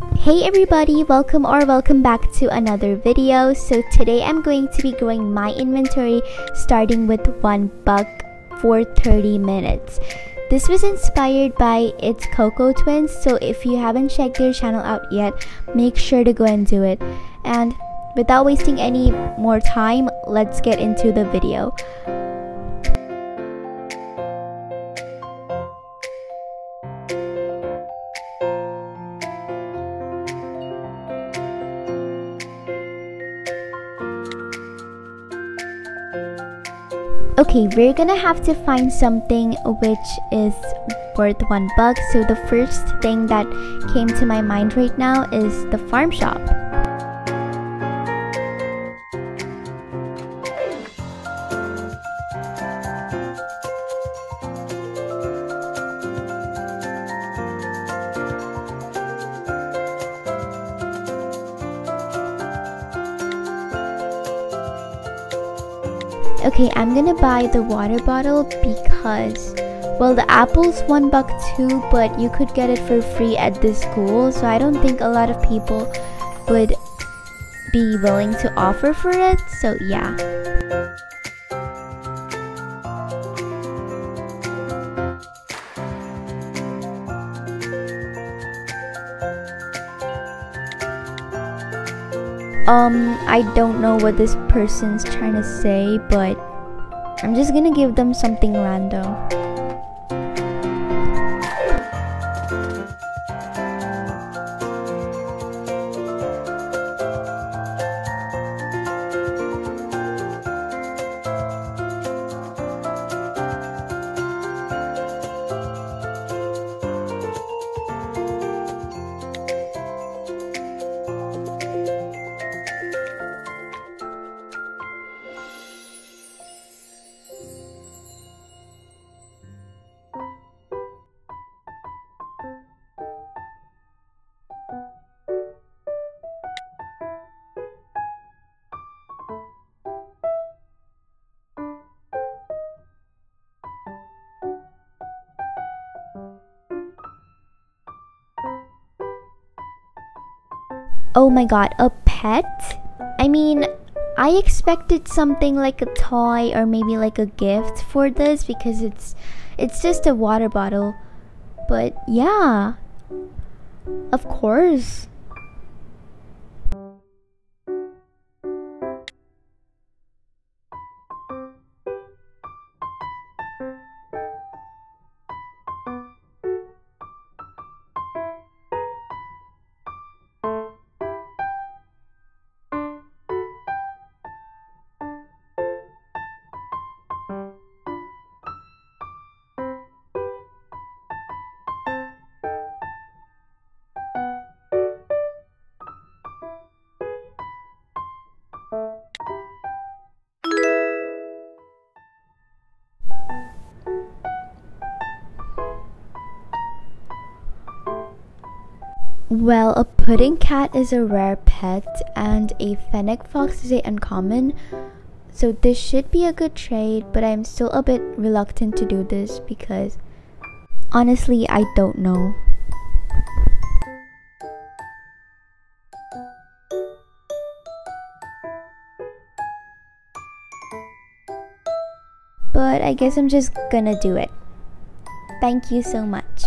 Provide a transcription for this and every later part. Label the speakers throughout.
Speaker 1: Hey everybody, welcome or welcome back to another video. So today I'm going to be growing my inventory starting with one buck for 30 minutes. This was inspired by its Coco Twins, so if you haven't checked their channel out yet, make sure to go and do it. And without wasting any more time, let's get into the video. Okay, we're gonna have to find something which is worth one buck. So the first thing that came to my mind right now is the farm shop. Okay, I'm gonna buy the water bottle because, well, the apple's one buck too, but you could get it for free at this school, so I don't think a lot of people would be willing to offer for it, so yeah. Um, I don't know what this person's trying to say, but I'm just gonna give them something random. Oh my god, a pet? I mean, I expected something like a toy or maybe like a gift for this because it's it's just a water bottle. But yeah. Of course. Well, a pudding cat is a rare pet and a fennec fox is a uncommon. So this should be a good trade, but I'm still a bit reluctant to do this because honestly, I don't know. But I guess I'm just gonna do it. Thank you so much.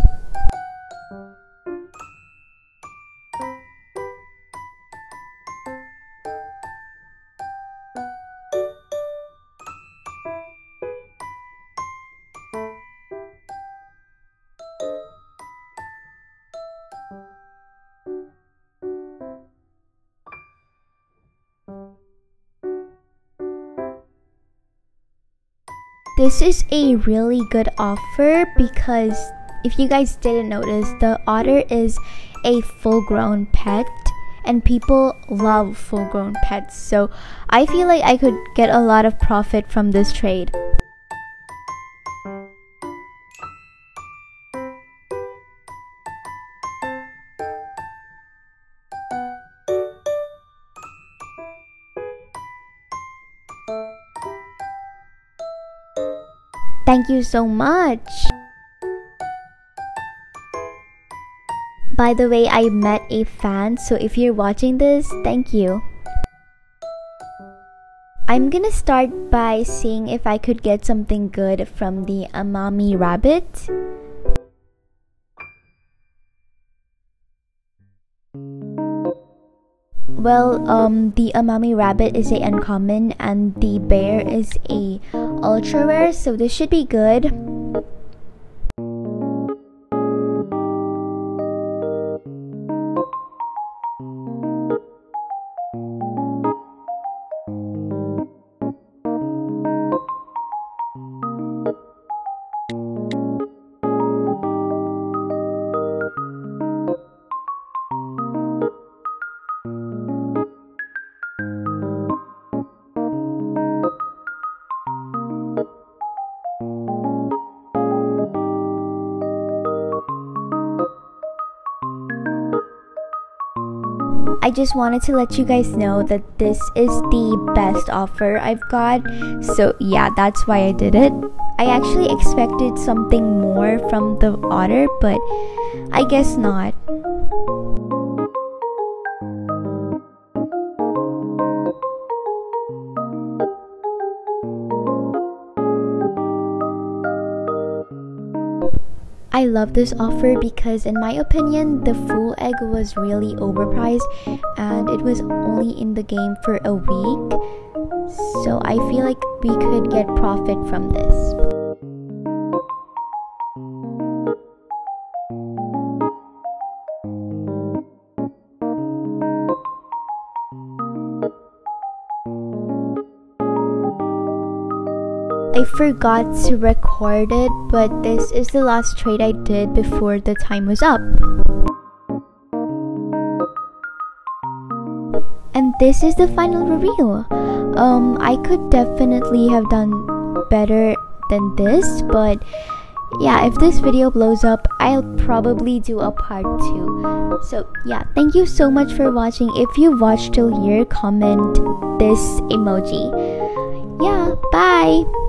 Speaker 1: This is a really good offer because if you guys didn't notice, the otter is a full grown pet and people love full grown pets. So I feel like I could get a lot of profit from this trade. Thank you so much. By the way, I met a fan, so if you're watching this, thank you. I'm gonna start by seeing if I could get something good from the Amami Rabbit. Well, um, the Amami Rabbit is a uncommon and the bear is a ultra rare, so this should be good. I just wanted to let you guys know that this is the best offer I've got. So, yeah, that's why I did it. I actually expected something more from the otter, but I guess not. I love this offer because in my opinion the Fool egg was really overpriced and it was only in the game for a week so I feel like we could get profit from this. I forgot to record it, but this is the last trade I did before the time was up. And this is the final reveal. Um, I could definitely have done better than this, but yeah, if this video blows up, I'll probably do a part 2. So yeah, thank you so much for watching. If you watched till here, comment this emoji. Yeah, bye!